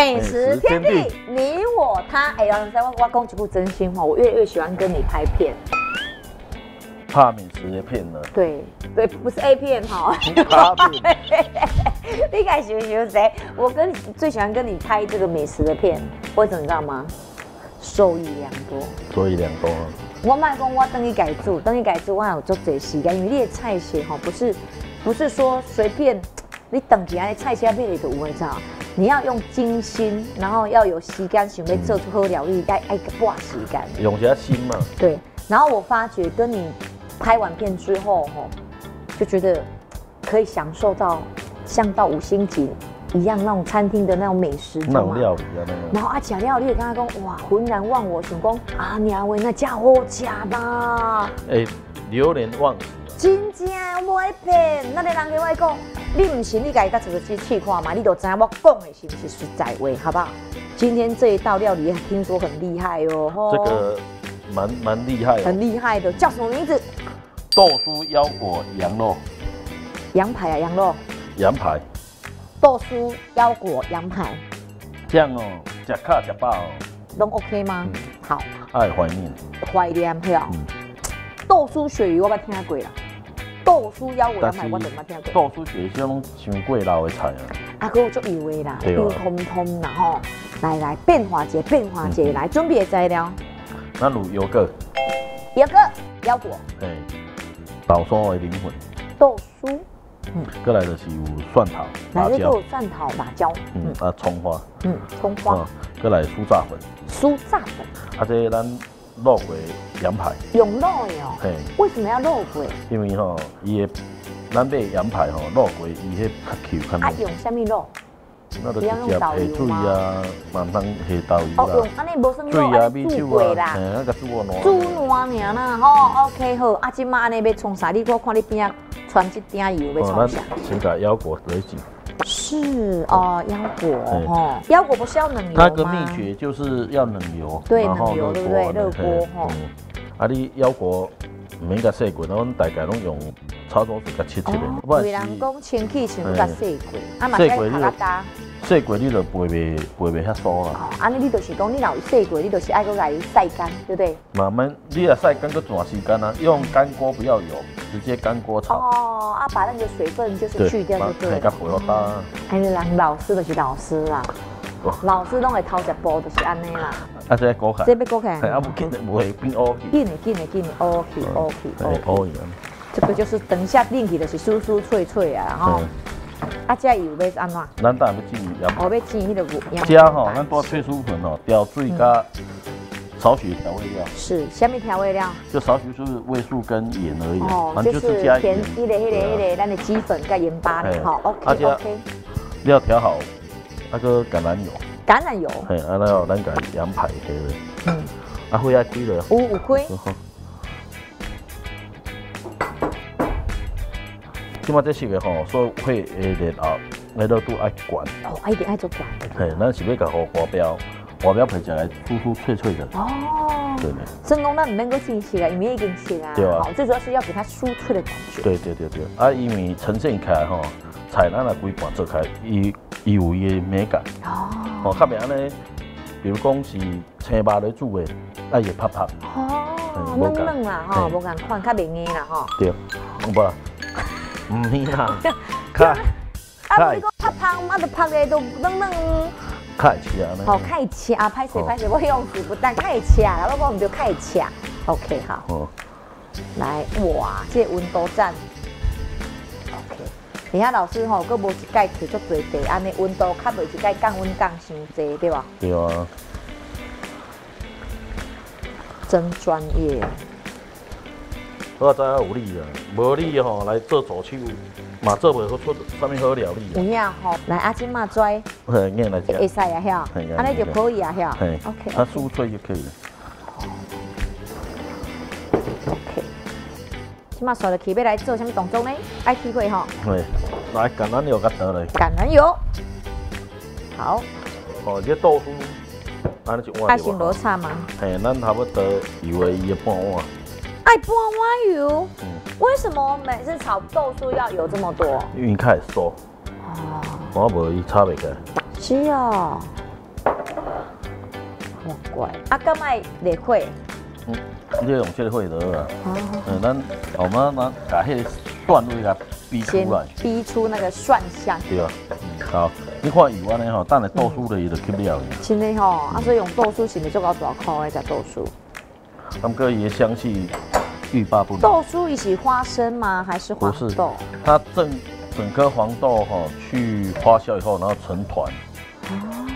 美食天地，你我他。哎，杨生，我我讲一句真心话，我越来越喜欢跟你拍片。拍美食的片呢？对对，不是 A 片哈。你该喜欢喜欢谁？我跟你最喜欢跟你拍这个美食的片，为什么你知道吗？受益良多。受益良多。我卖讲我等你改做，等你改做，我有做这时间，因为你的菜系哈，不是不是说随便你等起来菜系要变的都知道。你要用精心，然后要有时间，想要做出好料理，该爱个挂时间。用些心嘛。对，然后我发觉跟你拍完片之后，吼，就觉得可以享受到像到五星级一样那种餐厅的那种美食，那种料理啊，那种。然后啊，假料理跟他讲，哇，浑然忘我，想讲啊，娘喂，那家伙假吧？哎，流连忘。真正我爱骗，那个人跟我讲，你唔信你家己搭坐去试看嘛，你就知我讲的是不是实在话，好不好？今天这一道料理听说很厉害哦，这个蛮蛮厉害，很厉害的，叫什么名字？豆酥腰果羊肉，羊排啊，羊肉，羊排，豆酥腰果羊排，这样哦，食卡食饱，都 OK 吗？好，爱怀念，怀念对啊，豆酥鳕鱼我捌听过啦。豆酥腰果羊排我都冇听过。豆酥是种上过老的菜啊。啊，哥足油的啦，油通通啦吼。来来，变化节，变化节，来准备材料。那卤油个。油个腰果。对。豆酥的灵魂。豆酥。嗯。过来就是有蒜头、辣椒。蒜头、辣椒。嗯啊，葱花。嗯，葱花。过来酥炸粉。酥炸粉。啊，这咱。肉桂羊排用肉哦，嘿，为什么要肉桂？因为吼，伊的咱买羊排吼，肉桂伊迄较 Q 较嫩。啊，用什么肉？那都是用豆油啊，慢慢下豆油啦。哦，用安尼无什么肉，安尼煮过啦。嘿，那个煮过烂。煮烂尔啦，吼，OK 好。啊，即马安尼要创啥？你我看你边啊，传一点油要创啥？先把腰果来煮。是哦，腰果哦，腰果不是要冷油吗？那个秘诀就是要冷油，对，冷油对不对？热锅哈。啊，你腰果免甲洗过，然后大概拢用炒作时甲切切的。有人讲清气先甲洗过，啊嘛洗过你就洗过你就背袂背袂遐酥啦。哦，安尼你就是讲你若有洗过，你就是爱搁来晒干，对不对？慢慢，你啊晒干搁短时间啊，用干锅不要油。直接干锅炒哦，啊，把那个水分就是去掉就对。对，加火要大。还是人老师就是老师啦，老师拢会偷食煲就是安尼啦。啊，这锅开。这要锅开。啊，不紧的，不会变乌去。紧的，紧的，紧的，乌去，乌去，乌去。这个就是等下定起的是酥酥脆脆啊，然后啊，这油要安怎？咱当然要煎盐。哦，要煎迄个油。加吼，咱多脆酥粉哦，调水加。少许调味料是虾米调味料？就少许是味素跟盐而已。哦，就是甜，一个、迄个、迄个，咱的鸡粉跟盐巴的。好，OK OK。料调好那个橄榄油。橄榄油。嘿，啊，那要咱家羊排的。嗯。啊，会爱亏了。五五亏。起码这些个吼，所以会诶热后，那热度爱管。哦，一点爱做管。嘿，咱是要搞好花标。我要配起来酥酥脆脆的哦，对的。成功那唔能够进去啊，因为已经切啊。对啊。最主要是要给它酥脆的感觉。对对对对。啊，因为呈现起来吼，菜咱来规盘做开，伊伊有伊的美感。哦。哦，较袂安尼，比如讲是青巴来煮的，啊也拍拍。哦。嫩嫩啦，吼，无共款，较袂硬啦，吼。对。不啦。唔硬啦。看。啊，你讲拍拍，妈的拍的都嫩嫩。开切啊！好开吃啊！拍水拍水，我用词不但开切啊，老公我们就开吃。OK，好。哦。来，哇，这温度赞。你看老师吼，佫无一届摕足侪地，安尼温度较袂一届降温降伤济，对吧？对啊。真专业。我知影有你啊，无你吼来做助手。嘛做袂好出上面好料理。有影吼，来阿金嘛拽。嘿，硬来食。会使啊，晓。安尼就可以啊，晓。嘿，OK。它酥脆就可以了。OK。起码刷了起要来做什么动作呢？爱体会吼。对，来橄榄油甲倒来。橄榄油。好。哦，这豆腐，安尼一碗。爱先落差吗？嘿，咱差不多油的伊的半碗。爱半碗油。嗯。为什么每次炒豆酥要有这么多？因为开始熟。哦。我无伊差袂开。是哦。好怪，啊，干麦内火。嗯，你用这个会得了。哦。嗯，咱我们咱把迄个蒜味给逼出来。逼出那个蒜香。对啊。好，你看油安尼吼，等下豆酥的伊就吸了。真的吼，啊，所以用豆酥是咪足够大块的只豆酥？他们个伊的香气欲罢不能。豆酥一起花生吗？还是黄豆？它整整颗黄豆哈去发酵以后，然后成团。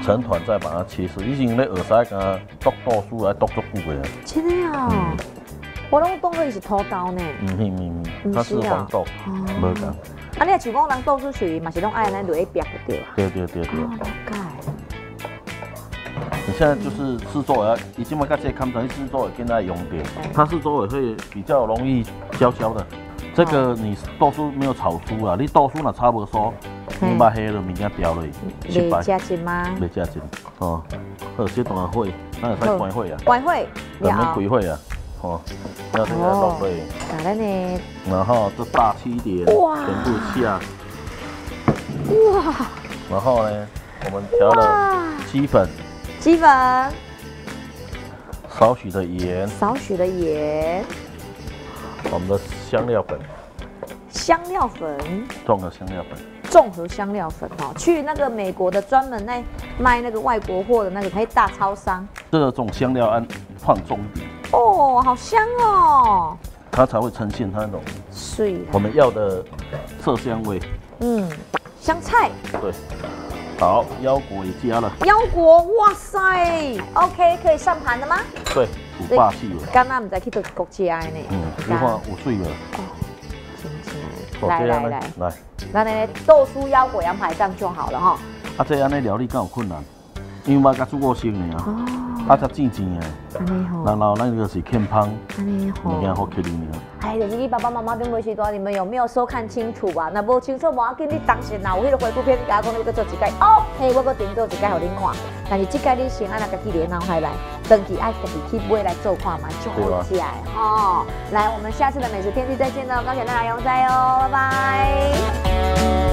成团再把它切碎，以前咧耳塞跟剁豆酥来剁足久的。真的啊！我拢当做伊是土豆呢。嗯嗯嗯，它是黄豆，无讲。啊，你啊，像讲人豆酥属于嘛是拢爱来落一煸就对啊。对对对对。你现在就是制作啊，已经嘛甲这看成制作跟它用点，它制作也会比较容易焦焦的。这个你豆酥没有炒酥啊，你豆酥那差不多。你把黑了物件掉了，失败。加钱吗？没加钱。哦，好，先动下火，那也开关火啊。关火，然后开火啊。哦，要这个落火。好了呢。然后这大气一点，全部下。哇。然后呢，我们调了鸡粉。鸡粉。少许的盐。少许的盐。我们的香料粉。香料粉。重的香料粉。综合香料粉哈，去那个美国的专门那卖那个外国货的那个可以大超商。这种香料按放重一点哦，好香哦，它才会呈现它那种水我们要的色香味。嗯，香菜。对，好，腰果也加了。腰果，哇塞，OK，可以上盘了吗？对，五霸气了。刚刚唔知去到国家呢。嗯，你看五岁了。来来来。来，那呢豆酥腰果羊排这样就好了哈。啊，这样的料理更有困难，因为我刚煮过生的啊，啊才正正的。然后那个是欠汤，物件好吃哩呢。哎，就是你爸爸妈妈顶没时段，你们有没有收看清楚啊？那不清楚，我给你当时拿我迄个回顾片，你甲我讲你要做一届哦，嘿我搁顶做一届给恁看。但是这届你先按那个记连脑海来，登记爱自己去买来做看嘛，就好起来哦。来，我们下次的美食天地再见喽，高铁大家永在哦，拜拜。